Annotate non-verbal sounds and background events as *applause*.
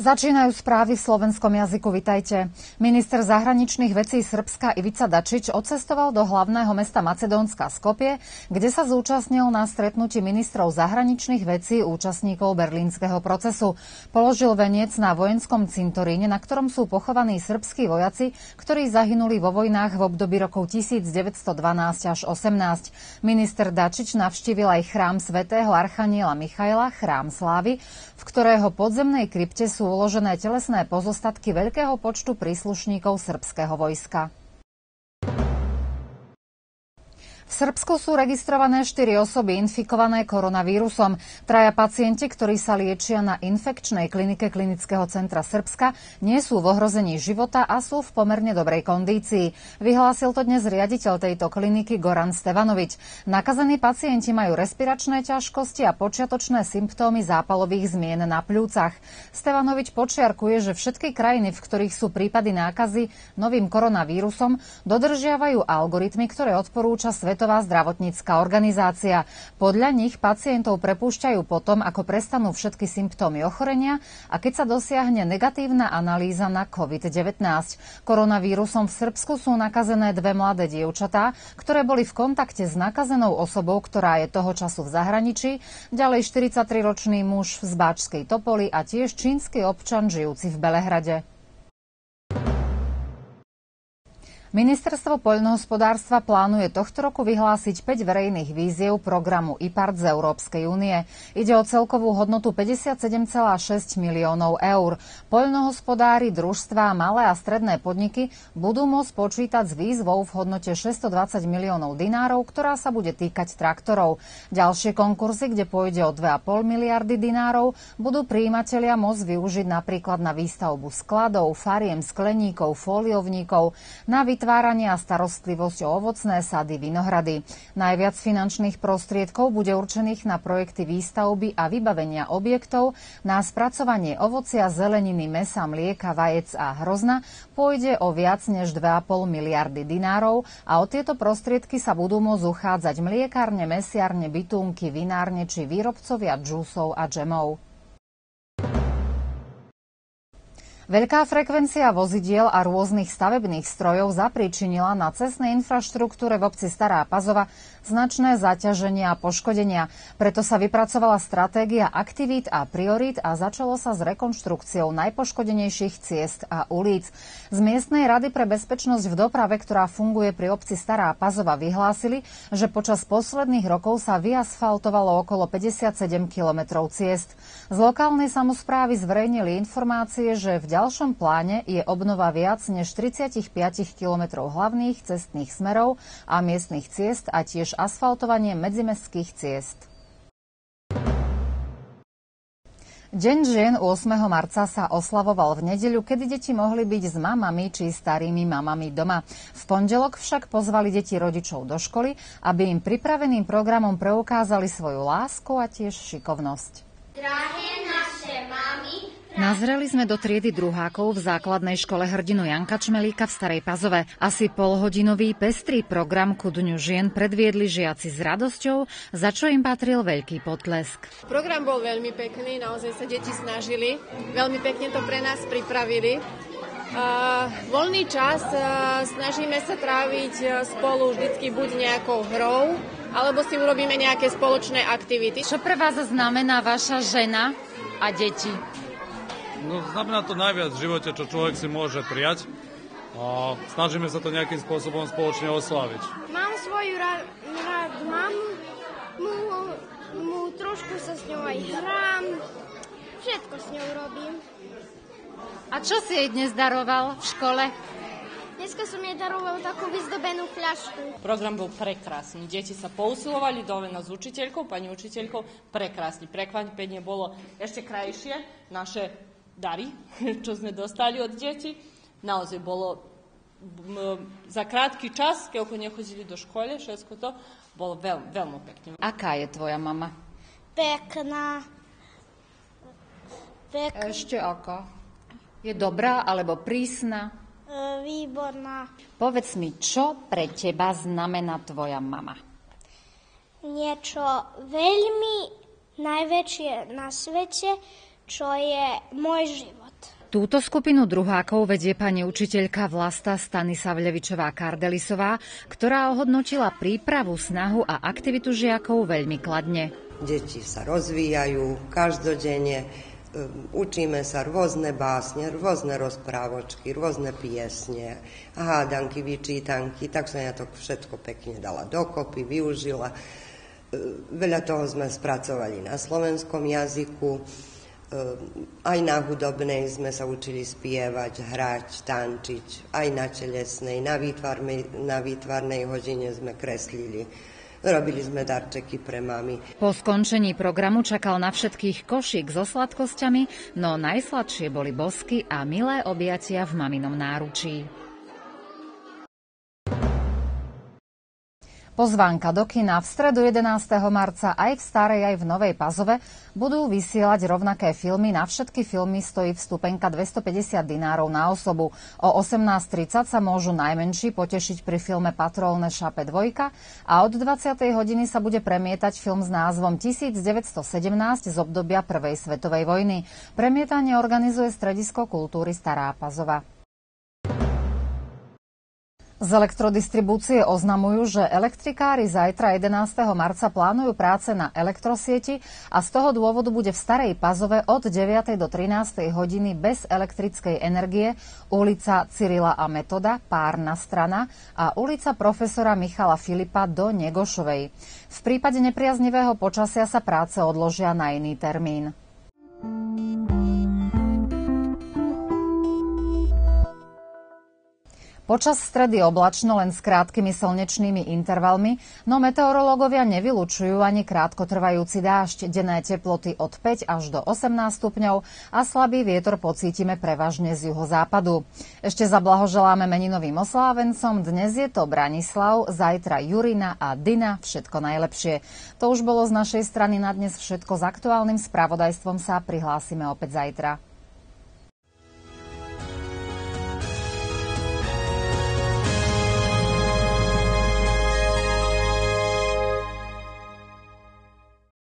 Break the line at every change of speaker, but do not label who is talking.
Začínajú správy v slovenskom jazyku. Vitajte. Minister zahraničných vecí Srbska Ivica Dačič odcestoval do hlavného mesta Macedónska Skopie, kde sa zúčastnil na stretnutí ministrov zahraničných vecí účastníkov berlínskeho procesu. Položil veniec na vojenskom cintoríne, na ktorom sú pochovaní srbskí vojaci, ktorí zahynuli vo vojnách v období rokov 1912 až 18. Minister Dačič navštívil aj chrám svätého Archaniela Michaila, chrám Slávy, v ktorého podzemnej krypte sú uložené telesné pozostatky veľkého počtu príslušníkov srbského vojska. V Srbsku sú registrované 4 osoby infikované koronavírusom. Traja pacienti, ktorí sa liečia na infekčnej klinike Klinického centra Srbska, nie sú v ohrození života a sú v pomerne dobrej kondícii. Vyhlásil to dnes riaditeľ tejto kliniky Goran Stevanovič. Nakazení pacienti majú respiračné ťažkosti a počiatočné symptómy zápalových zmien na pľúcach. Stevanovič počiarkuje, že všetky krajiny, v ktorých sú prípady nákazy novým koronavírusom, dodržiavajú algoritmy, ktoré odporúča svet Svetová zdravotnícka organizácia. Podľa nich pacientov prepúšťajú potom, ako prestanú všetky symptómy ochorenia a keď sa dosiahne negatívna analýza na COVID-19. Koronavírusom v Srbsku sú nakazené dve mladé dievčatá, ktoré boli v kontakte s nakazenou osobou, ktorá je toho času v zahraničí, ďalej 43-ročný muž z Báčskej Topoli a tiež čínsky občan žijúci v Belehrade. Ministerstvo poľnohospodárstva plánuje tohto roku vyhlásiť 5 verejných víziev programu IPART z Európskej únie. Ide o celkovú hodnotu 57,6 miliónov eur. Poľnohospodári, družstvá, malé a stredné podniky budú môcť počítať s výzvou v hodnote 620 miliónov dinárov, ktorá sa bude týkať traktorov. Ďalšie konkursy, kde pôjde o 2,5 miliardy dinárov, budú príjimatelia môcť využiť napríklad na výstavbu skladov, fariem, skleníkov, foliovníkov, na vytváranie a starostlivosť o ovocné sady, vinohrady. Najviac finančných prostriedkov bude určených na projekty výstavby a vybavenia objektov, na spracovanie ovocia, zeleniny, mesa, mlieka, vajec a hrozna pôjde o viac než 2,5 miliardy dinárov a o tieto prostriedky sa budú môcť uchádzať mliekárne, mesiarne, bytúnky, vinárne či výrobcovia džúsov a džemov. Veľká frekvencia vozidiel a rôznych stavebných strojov zapríčinila na cestnej infraštruktúre v obci Stará Pazova značné zaťaženia a poškodenia. Preto sa vypracovala stratégia aktivít a priorít a začalo sa s rekonštrukciou najpoškodenejších ciest a ulic. Z miestnej rady pre bezpečnosť v doprave, ktorá funguje pri obci Stará Pazova, vyhlásili, že počas posledných rokov sa vyasfaltovalo okolo 57 kilometrov ciest. Z lokálnej samozprávy zverejnili informácie, že v ďalšom pláne je obnova viac než 35 kilometrov hlavných cestných smerov a miestnych ciest a tiež tiež asfaltovanie medzimestských ciest. Deň žien 8. marca sa oslavoval v nedeľu, kedy deti mohli byť s mamami či starými mamami doma. V pondelok však pozvali deti rodičov do školy, aby im pripraveným programom preukázali svoju lásku a tiež šikovnosť. Drahé Nazreli sme do triedy druhákov v základnej škole hrdinu Janka Čmelíka v Starej Pazove. Asi polhodinový pestrý program ku Dňu žien predviedli žiaci s radosťou, za čo im patril veľký potlesk.
Program bol veľmi pekný, naozaj sa deti snažili. Veľmi pekne to pre nás pripravili. Uh, voľný čas uh, snažíme sa tráviť uh, spolu vždycky buď nejakou hrou, alebo si urobíme nejaké spoločné aktivity.
Čo pre vás znamená vaša žena a deti?
No, znamená to najviac v živote, čo človek si môže prijať a snažíme sa to nejakým spôsobom spoločne oslaviť.
Mám svoju rád, rád mamu, mu, mu trošku sa s ňou aj hrám, všetko s ňou robím.
A čo si jej dnes daroval v škole?
Dneska som jej daroval takú vyzdobenú fľašku.
Program bol prekrásny. Deti sa pousilovali dole s učiteľkou, pani učiteľkou. Prekrásny. Prekvapenie bolo ešte krajšie. Naše dary, *laughs* čo sme dostali od detí. Naozaj bolo za krátky čas, keď nechodili do škole, všetko to bolo veľ, veľmi pekne.
Aká je tvoja mama?
Pekná.
Pekná. Ešte ako? Je dobrá alebo prísna?
E, výborná.
Povedz mi, čo pre teba znamená tvoja mama?
Niečo veľmi najväčšie na svete, čo je môj život.
Túto skupinu druhákov vedie pani učiteľka Vlasta Stanisavlevičová Kardelisová, ktorá ohodnotila prípravu, snahu a aktivitu žiakov veľmi kladne.
Deti sa rozvíjajú každodenne, um, učíme sa rôzne básne, rôzne rozprávočky, rôzne piesne, hádanky, vyčítanky, tak som ja to všetko pekne dala dokopy, využila. Um, veľa toho sme spracovali na slovenskom jazyku aj na hudobnej sme sa učili spievať, hrať, tančiť, aj na telesnej, na výtvarnej, na výtvarnej hodine sme kreslili. Robili sme darčeky pre mami.
Po skončení programu čakal na všetkých košík so sladkosťami, no najsladšie boli bosky a milé objatia v maminom náručí. Pozvánka do kina v stredu 11. marca aj v Starej, aj v Novej Pazove budú vysielať rovnaké filmy. Na všetky filmy stojí vstupenka 250 dinárov na osobu. O 18.30 sa môžu najmenší potešiť pri filme Patrolné šape 2 a od 20. hodiny sa bude premietať film s názvom 1917 z obdobia Prvej svetovej vojny. Premietanie organizuje Stredisko kultúry Stará Pazova. Z elektrodistribúcie oznamujú, že elektrikári zajtra 11. marca plánujú práce na elektrosieti a z toho dôvodu bude v Starej Pazove od 9. do 13. hodiny bez elektrickej energie ulica Cyrila a Metoda, párna strana a ulica profesora Michala Filipa do Negošovej. V prípade nepriaznivého počasia sa práce odložia na iný termín. Počas stredy oblačno len s krátkými slnečnými intervalmi, no meteorológovia nevylučujú ani krátkotrvajúci dážď. Denné teploty od 5 až do 18 stupňov a slabý vietor pocítime prevažne z juhozápadu. Ešte zablahoželáme meninovým oslávencom. Dnes je to Branislav, zajtra Jurina a Dina. Všetko najlepšie. To už bolo z našej strany na dnes všetko. S aktuálnym spravodajstvom sa prihlásime opäť zajtra.